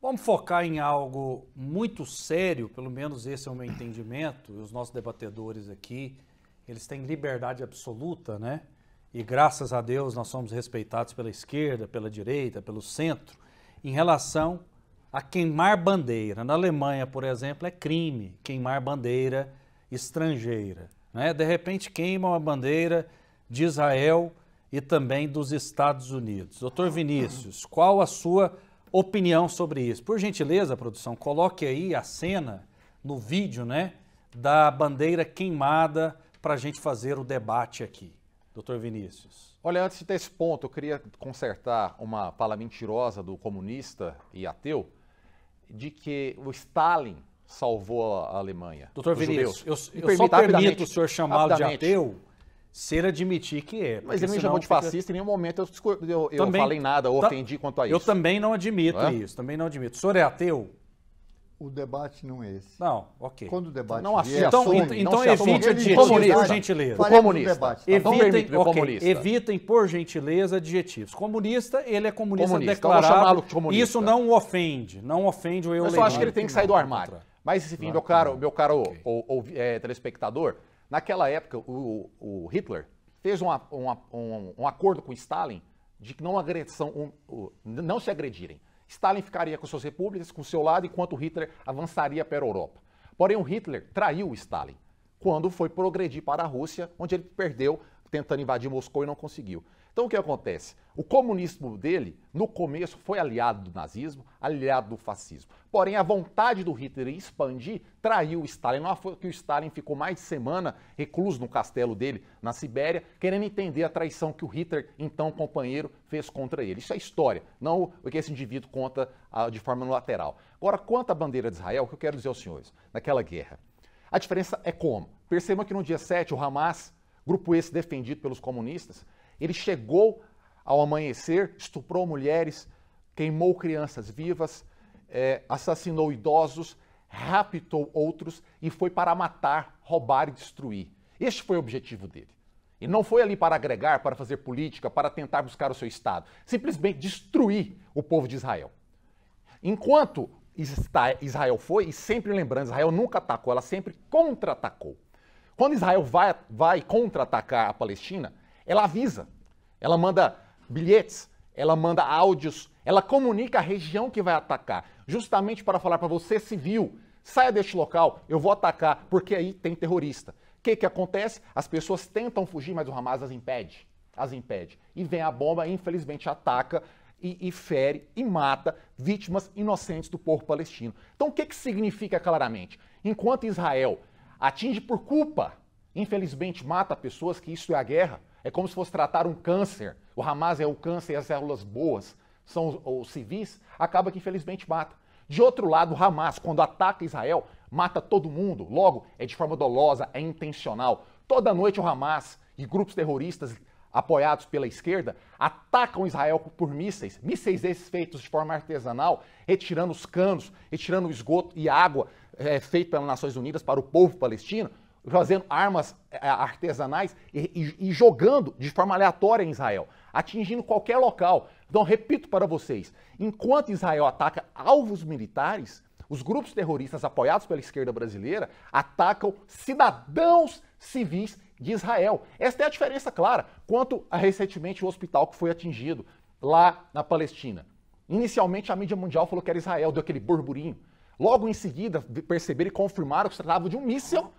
Vamos focar em algo muito sério, pelo menos esse é o meu entendimento, os nossos debatedores aqui, eles têm liberdade absoluta, né? E graças a Deus nós somos respeitados pela esquerda, pela direita, pelo centro, em relação a queimar bandeira. Na Alemanha, por exemplo, é crime queimar bandeira estrangeira. Né? De repente queimam a bandeira de Israel e também dos Estados Unidos. Doutor Vinícius, qual a sua opinião sobre isso. Por gentileza, produção, coloque aí a cena no vídeo, né, da bandeira queimada para a gente fazer o debate aqui. Doutor Vinícius. Olha, antes desse ponto, eu queria consertar uma fala mentirosa do comunista e ateu de que o Stalin salvou a Alemanha. Doutor Vinícius, eu, eu só permito o senhor chamá-lo de ateu se ele admitir que é. Mas ele me chamou de fica... fascista, em nenhum momento eu, eu, eu também, falei nada ou ofendi quanto a isso. Eu também não admito é? isso, também não admito. O senhor é ateu? O debate não é esse. Não, ok. Quando o debate não vier, então, assume, então, então evite adjetivos, por gentileza. Comunista. Debate, tá evitem, okay, comunista. evitem, por gentileza, adjetivos. Comunista, ele é comunista, comunista. Então declarado. De comunista. Isso não ofende, não ofende o eu Eu só acho que ele tem que sair do armário. Mas, enfim, meu caro, meu caro okay. ou, ou, é, telespectador, naquela época, o, o Hitler fez uma, uma, um, um, acordo com Stalin de que não, agressão, um, um, não se agredirem. Stalin ficaria com suas repúblicas, com seu lado, enquanto Hitler avançaria para a Europa. Porém, o Hitler traiu o Stalin quando foi progredir para a Rússia, onde ele perdeu tentando invadir Moscou e não conseguiu. Então o que acontece? O comunismo dele, no começo, foi aliado do nazismo, aliado do fascismo. Porém, a vontade do Hitler em expandir traiu o Stalin. Não foi que o Stalin ficou mais de semana recluso no castelo dele, na Sibéria, querendo entender a traição que o Hitler, então companheiro, fez contra ele. Isso é história, não o que esse indivíduo conta ah, de forma lateral. Agora, quanto à bandeira de Israel, o que eu quero dizer aos senhores, naquela guerra. A diferença é como? Percebam que no dia 7, o Hamas, grupo esse defendido pelos comunistas, ele chegou ao amanhecer, estuprou mulheres, queimou crianças vivas, é, assassinou idosos, raptou outros e foi para matar, roubar e destruir. Este foi o objetivo dele. E não foi ali para agregar, para fazer política, para tentar buscar o seu Estado. Simplesmente destruir o povo de Israel. Enquanto Israel foi, e sempre lembrando, Israel nunca atacou, ela sempre contra-atacou. Quando Israel vai, vai contra-atacar a Palestina, ela avisa, ela manda bilhetes, ela manda áudios, ela comunica a região que vai atacar, justamente para falar para você civil, saia deste local, eu vou atacar, porque aí tem terrorista. O que, que acontece? As pessoas tentam fugir, mas o Hamas as impede. As impede. E vem a bomba, infelizmente ataca e, e, fere e mata vítimas inocentes do povo palestino. Então o que, que significa claramente? Enquanto Israel atinge por culpa, infelizmente mata pessoas, que isso é a guerra, é como se fosse tratar um câncer. O Hamas é o câncer e as células boas são os, os civis. Acaba que infelizmente mata. De outro lado, o Hamas, quando ataca Israel, mata todo mundo. Logo, é de forma dolosa, é intencional. Toda noite o Hamas e grupos terroristas apoiados pela esquerda atacam Israel por mísseis. Mísseis esses feitos de forma artesanal, retirando os canos, retirando o esgoto e água é, feito pelas Nações Unidas para o povo palestino fazendo armas eh, artesanais e, e, e, jogando de forma aleatória em Israel, atingindo qualquer local. Então, repito para vocês: enquanto Israel ataca alvos militares, os grupos terroristas apoiados pela esquerda brasileira atacam cidadãos civis de Israel. Esta é a diferença clara quanto a recentemente o hospital que foi atingido lá na Palestina. Inicialmente a mídia mundial falou que era Israel, deu aquele burburinho. Logo em seguida, perceberam e confirmaram que se tratava de um míssil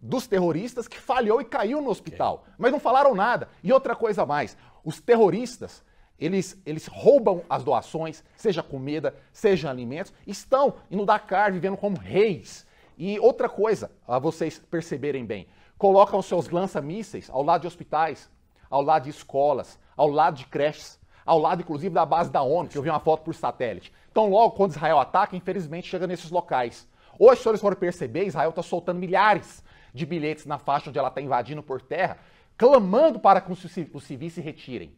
dos terroristas que falhou e caiu no hospital. Mas não falaram nada. E outra coisa mais, os terroristas, eles, eles roubam as doações, seja comida, seja alimentos, estão no Dakar vivendo como reis. E outra coisa, a vocês perceberem bem, colocam seus lança-mísseis ao lado de hospitais, ao lado de escolas, ao lado de creches, ao lado inclusive da base da ONU, que eu vi uma foto por satélite. Então, logo quando Israel ataca, infelizmente chega nesses locais. Hoje, se vocês forem perceber, Israel está soltando milhares de bilhetes na faixa onde ela está invadindo por terra, clamando para que os civis se retirem.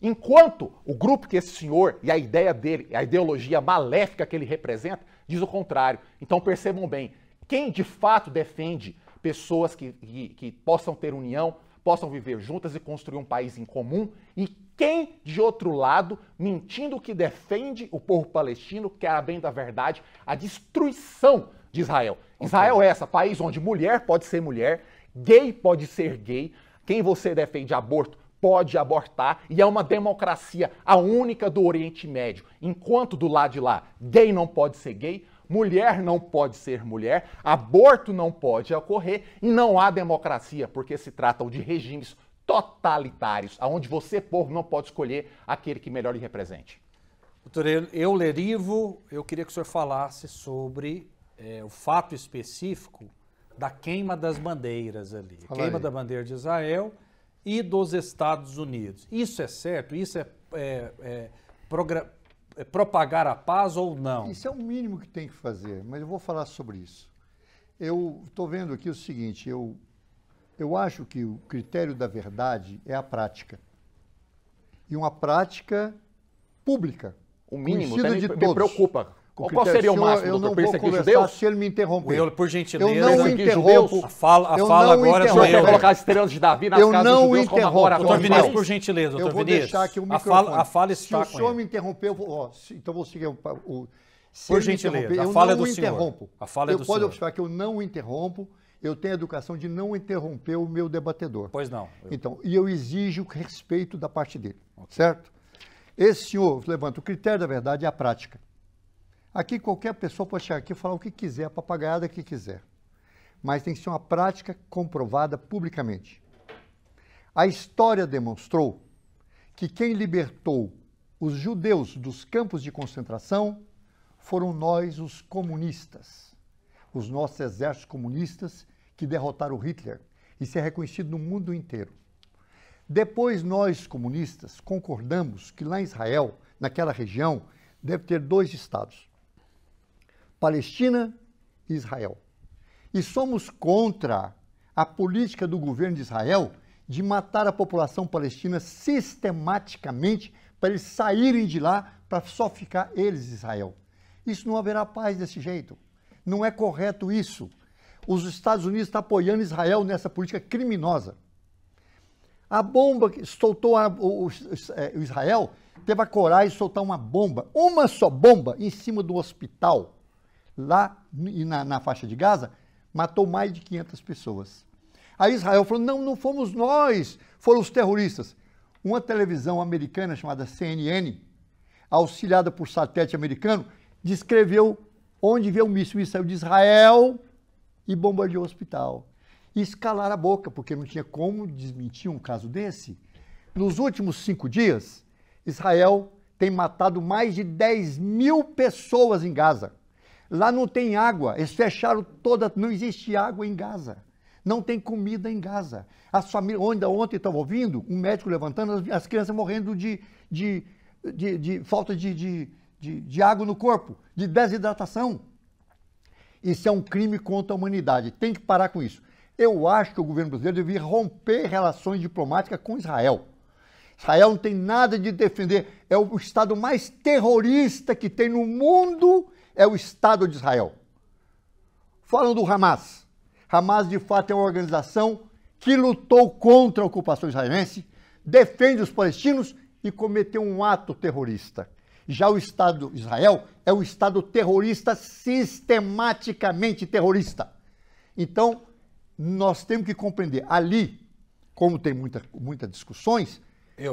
Enquanto o grupo que esse senhor e a ideia dele, a ideologia maléfica que ele representa, diz o contrário. Então percebam bem, quem de fato defende pessoas que, que, que possam ter união, possam viver juntas e construir um país em comum e quem de outro lado, mentindo que defende o povo palestino, que a bem da verdade, a destruição de Israel. Israel é essa, país onde mulher pode ser mulher, gay pode ser gay, quem você defende aborto pode abortar e é uma democracia, a única do Oriente Médio. Enquanto do lado de lá, gay não pode ser gay, mulher não pode ser mulher, aborto não pode ocorrer e não há democracia, porque se tratam de regimes totalitários, onde você, povo, não pode escolher aquele que melhor lhe represente. Doutor Eulerivo, eu queria que o senhor falasse sobre é, o fato específico da queima das bandeiras ali. Fala queima aí. da bandeira de Israel e dos Estados Unidos. Isso é certo? Isso é, é, é, é propagar a paz ou não? Isso é o mínimo que tem que fazer, mas eu vou falar sobre isso. Eu estou vendo aqui o seguinte, eu eu acho que o critério da verdade é a prática. E uma prática pública. O mínimo de me, todos. me preocupa. Qual, qual seria o máximo, eu não vou conversar se ele me interromper. Eu, por gentileza. Eu não interrompo. A fala, a fala agora é sua. colocar as estrelas de Davi nas eu casas não dos judeus interrompo. Doutor Vinícius, por gentileza, doutor Eu vou Vinícius. deixar aqui o microfone. A fala, a fala está Se o senhor me interromper, eu vou, ó, se, então vou seguir o... o se por gentileza, a fala é do senhor. Interrompo. A fala é do eu senhor. pode observar que eu não interrompo eu tenho a educação de não interromper o meu debatedor. Pois não. Eu... Então, e eu exijo respeito da parte dele, okay. certo? Esse senhor levanta o critério da verdade é a prática. Aqui qualquer pessoa pode chegar aqui e falar o que quiser, a papagaiada que quiser. Mas tem que ser uma prática comprovada publicamente. A história demonstrou que quem libertou os judeus dos campos de concentração foram nós, os comunistas os nossos exércitos comunistas que derrotaram Hitler. Isso é reconhecido no mundo inteiro. Depois, nós, comunistas, concordamos que lá em Israel, naquela região, deve ter dois estados: Palestina e Israel. E somos contra a política do governo de Israel de matar a população palestina sistematicamente para eles saírem de lá para só ficar eles Israel. Isso não haverá paz desse jeito. Não é correto isso. Os Estados Unidos estão apoiando Israel nessa política criminosa. A bomba que soltou a, o, o, é, o, Israel teve a coragem de soltar uma bomba, uma só bomba, em cima do hospital, lá na, na faixa de Gaza, matou mais de 500 pessoas. Aí Israel falou: não, não fomos nós, foram os terroristas. Uma televisão americana chamada CNN, auxiliada por satélite americano, descreveu onde veio o míssil, saiu de Israel e bombardeou o hospital. E escalaram a boca, porque não tinha como desmentir um caso desse. Nos últimos cinco dias, Israel tem matado mais de 10 mil pessoas em Gaza. Lá não tem água, eles fecharam toda, não existe água em Gaza. Não tem comida em Gaza. As famílias, onde ontem estava ouvindo, um médico levantando, as, as crianças morrendo de, de, de, de falta de, de, de, água no corpo, de desidratação. Isso é um crime contra a humanidade. Tem que parar com isso. Eu acho que o governo brasileiro deveria romper relações diplomáticas com Israel. Israel não tem nada de defender. É o Estado mais terrorista que tem no mundo, é o Estado de Israel. Falam do Hamas. Hamas, de fato, é uma organização que lutou contra a ocupação israelense, defende os palestinos e cometeu um ato terrorista. Já o Estado de Israel é um Estado terrorista, sistematicamente terrorista. Então, nós temos que compreender. Ali, como tem muitas muita discussões,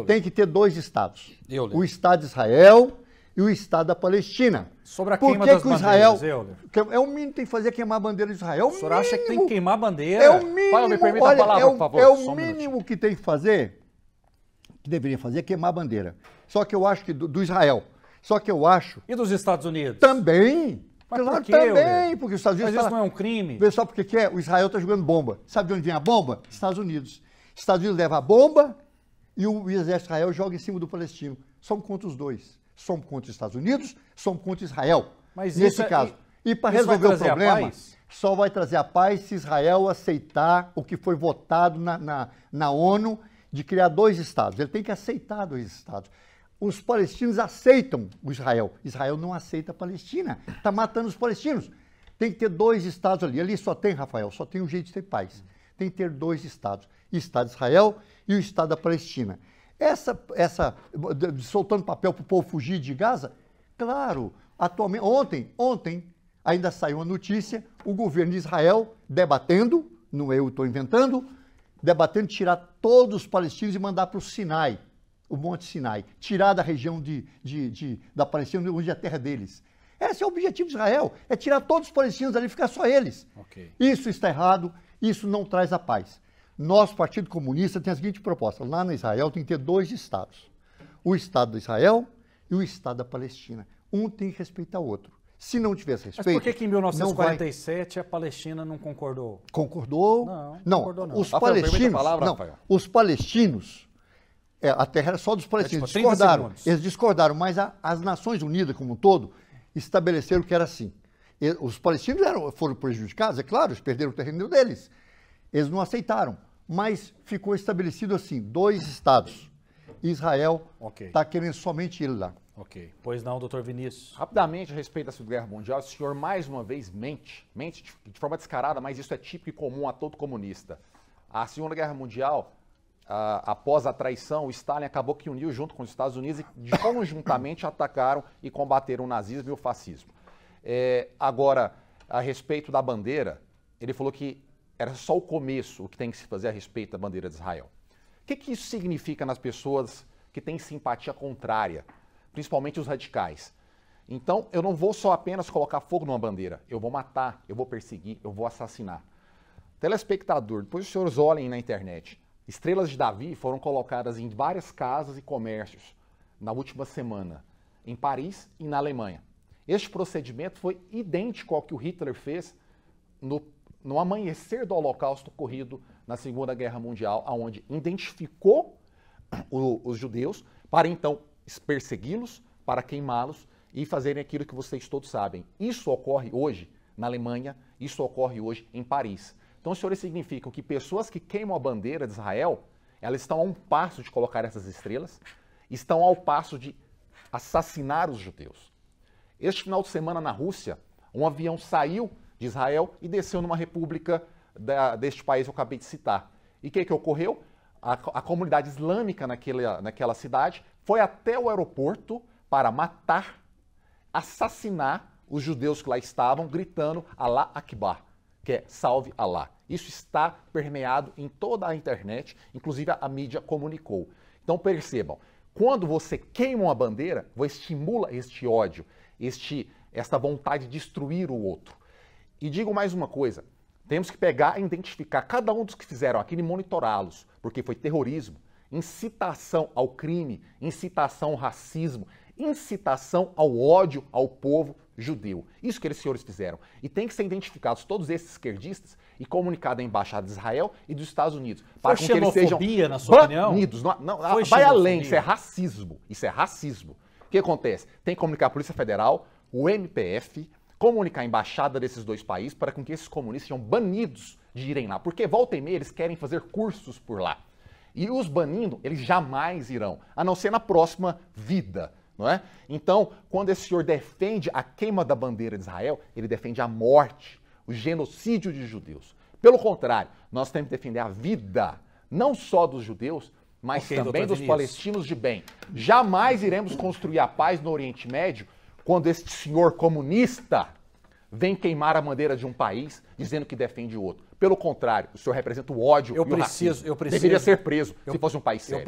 tem que ter dois Estados. o Estado de Israel e o Estado da Palestina. Sobre a Por queima que das que o Israel, É o mínimo que tem que fazer queimar a bandeira de Israel. É o, o senhor mínimo, acha que tem que queimar a bandeira? É o mínimo. Pai, me permita olha, a palavra, é o, por favor. É o mínimo que tem que fazer, que deveria fazer, é queimar a bandeira. Só que eu acho que do, do Israel, só que eu acho. E dos Estados Unidos? Também. Mas claro, por quê, também, porque os Estados Unidos. Mas isso tá... não é um crime? Vê só porque que é? O Israel está jogando bomba. Sabe de onde vem a bomba? Estados Unidos. Estados Unidos leva a bomba e o exército Israel joga em cima do palestino. Somos contra os dois. Somos contra os Estados Unidos, somos contra Israel. Mas nesse é, caso. E, e para resolver o problema, só vai trazer a paz se Israel aceitar o que foi votado na, na, na ONU de criar dois estados. Ele tem que aceitar dois estados os palestinos aceitam o Israel. Israel não aceita a Palestina. Está matando os palestinos. Tem que ter dois estados ali. Ali só tem, Rafael, só tem um jeito de ter paz. Tem que ter dois estados. O Estado de Israel e o Estado da Palestina. Essa, essa soltando papel para o povo fugir de Gaza, claro, atualmente, ontem, ontem, ainda saiu uma notícia, o governo de Israel debatendo, não eu estou inventando, debatendo tirar todos os palestinos e mandar para o Sinai, o Monte Sinai, tirar da região de, de, de, da Palestina, onde é a terra deles. Esse é o objetivo de Israel, é tirar todos os palestinos ali e ficar só eles. Okay. Isso está errado, isso não traz a paz. Nosso Partido Comunista tem a seguinte proposta: lá no Israel tem que ter dois estados. O Estado de Israel e o Estado da Palestina. Um tem que respeitar o outro. Se não tivesse respeito. Mas por que, que em 1947 vai... a Palestina não concordou? Concordou? Não, não, concordou não. Os palestinos, palavra, não, os palestinos, é, a terra era só dos palestinos, é, tipo, discordaram. Eles discordaram, mas a, as Nações Unidas como um todo estabeleceram que era assim. E, os palestinos eram, foram prejudicados, é claro, eles perderam o terreno deles. Eles não aceitaram, mas ficou estabelecido assim, dois estados. Israel está okay. querendo somente ele lá. Ok. Pois não, doutor Vinícius. Rapidamente, a respeito da Segunda Guerra Mundial, o senhor mais uma vez mente, mente de, de forma descarada, mas isso é típico e comum a todo comunista. A Segunda Guerra Mundial, após a traição, Stalin acabou que uniu junto com os Estados Unidos e conjuntamente atacaram e combateram o nazismo e o fascismo. É, agora, a respeito da bandeira, ele falou que era só o começo o que tem que se fazer a respeito da bandeira de Israel. O que, que isso significa nas pessoas que têm simpatia contrária principalmente os radicais. Então, eu não vou só apenas colocar fogo numa bandeira, eu vou matar, eu vou perseguir, eu vou assassinar. Telespectador, depois os senhores olhem na internet. Estrelas de Davi foram colocadas em várias casas e comércios na última semana, em Paris e na Alemanha. Este procedimento foi idêntico ao que o Hitler fez no, no amanhecer do Holocausto ocorrido na Segunda Guerra Mundial, onde identificou o, os judeus para então persegui-los, para queimá-los e fazerem aquilo que vocês todos sabem. Isso ocorre hoje na Alemanha, isso ocorre hoje em Paris. Então, os senhores significam que pessoas que queimam a bandeira de Israel, elas estão a um passo de colocar essas estrelas, estão ao passo de assassinar os judeus. Este final de semana na Rússia, um avião saiu de Israel e desceu numa república da, deste país que eu acabei de citar. E o que, que ocorreu? A, a comunidade islâmica naquela, naquela cidade foi até o aeroporto para matar, assassinar os judeus que lá estavam, gritando Allah Akbar, que é salve Allah. Isso está permeado em toda a internet, inclusive a mídia comunicou. Então percebam, quando você queima uma bandeira, você estimula este ódio, este, esta vontade de destruir o outro. E digo mais uma coisa, temos que pegar e identificar cada um dos que fizeram aquilo e monitorá-los, porque foi terrorismo, incitação ao crime, incitação ao racismo, incitação ao ódio ao povo judeu. Isso que eles senhores fizeram. E tem que ser identificados todos esses esquerdistas e comunicado à Embaixada de Israel e dos Estados Unidos. Para que eles sejam na sua banidos. Opinião? Não, não vai além, isso é racismo. Isso é racismo. O que acontece? Tem que comunicar a Polícia Federal, o MPF, comunicar a embaixada desses dois países para que esses comunistas sejam banidos de irem lá. Porque volta e meia eles querem fazer cursos por lá. E os banindo, eles jamais irão, a não ser na próxima vida. Não é? Então, quando esse senhor defende a queima da bandeira de Israel, ele defende a morte, o genocídio de judeus. Pelo contrário, nós temos que defender a vida, não só dos judeus, mas okay, também dos Vinícius. palestinos de bem. Jamais iremos construir a paz no Oriente Médio quando este senhor comunista vem queimar a bandeira de um país dizendo que defende o outro. Pelo contrário, o senhor representa o ódio eu preciso. Eu preciso, Deveria ser preso eu, se fosse um país sério.